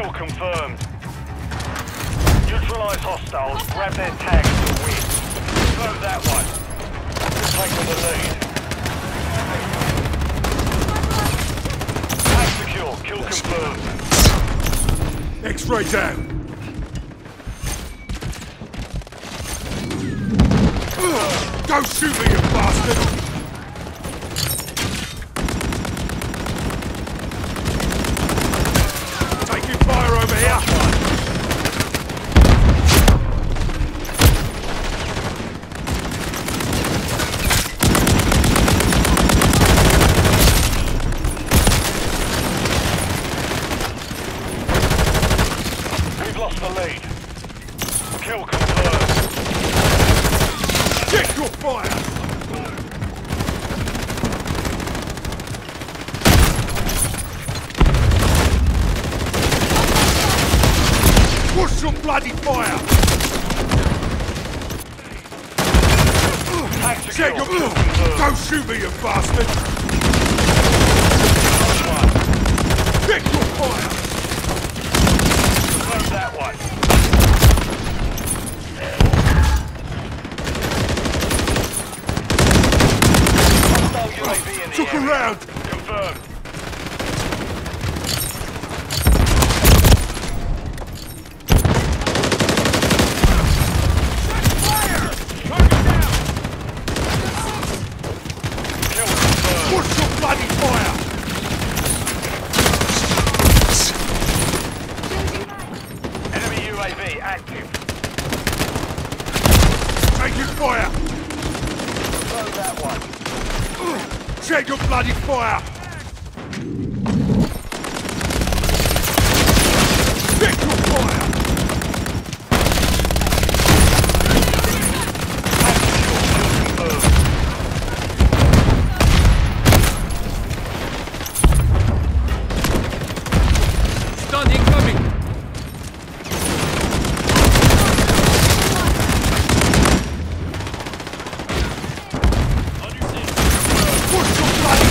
Kill confirmed. Neutralize hostiles, grab their tags to win. Confirm that one. Taking the lead. Tag secure, kill confirmed. X-ray down. Go shoot me, you bastard! The lead. Kill confirmed. Check your fire! Push your bloody fire! Check your... Don't shoot me, you bastard! Check your fire! That one. Hostile UAV in the Took area. round! Confirmed. Kill confirmed. Push your bloody fire! Enemy UAV active. Taking fire! Confirm that one. Check your bloody fire! Check your fire! Confirmed. Stun incoming! Push your bloody...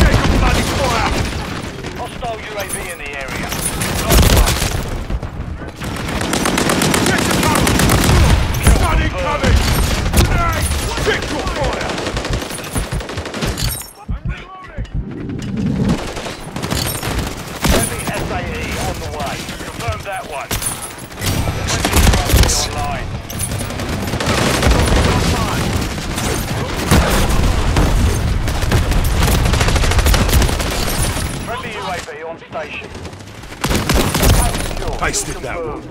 Check your bloody fire! Hostile UAV in the area. Nice one. Check your cover! Stun incoming! Check your fire! Heavy SAE on the way. Confirm that one. Friendly UAV online. Friendly UAV on station. Tag secure. That one.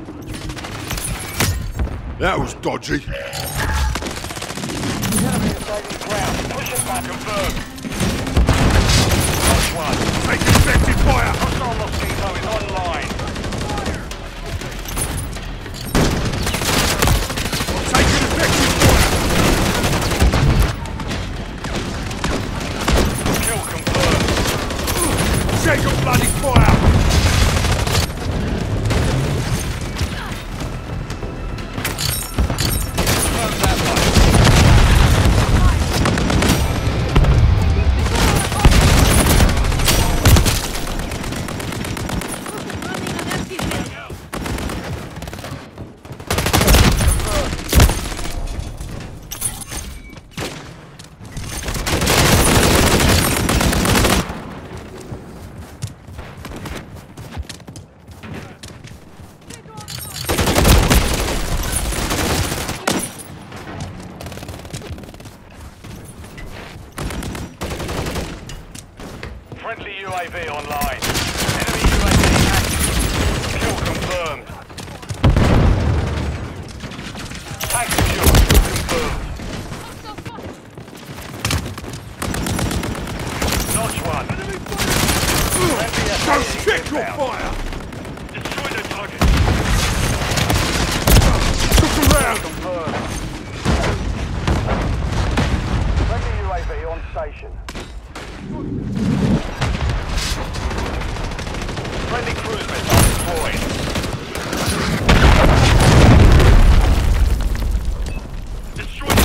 That was dodgy. Enemy is gaining ground. Push it back. Confirmed. Touch one. Take effective fire! Hostile Mosquito is online. Taking effective fire! Kill confirmed. Check your bloody fire! Don't SAE check your inbound. fire! Destroy the target. Look around! Confirmed. Friendly UAV on station. Friendly cruise missile deployed. Destroy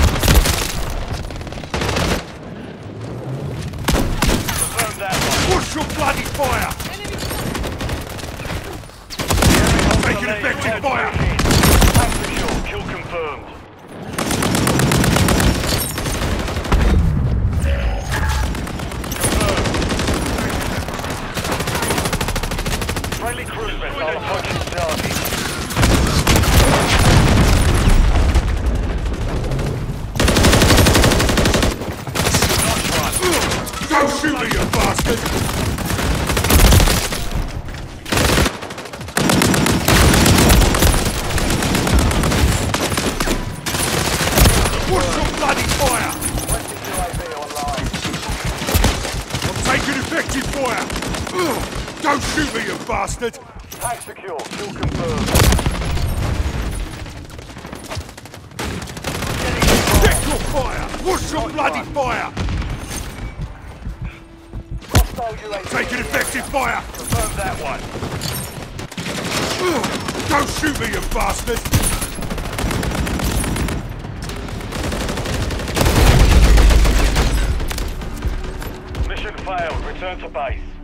Confirm that one. Push your bloody fire! Taking effective fire! Kill confirmed. Confirmed. Friendly cruise missile approaching target. Nice one. Don't shoot me, you bastard! What's your bloody fire? Friendly UAV online. I'm taking effective fire! Ugh, Don't shoot me, you bastard! Tank secure. Kill confirmed. Check your fire! What's your bloody fire? UAV. Taking effective fire! Confirm that one. Don't shoot me, you bastard! Mission failed. Return to base.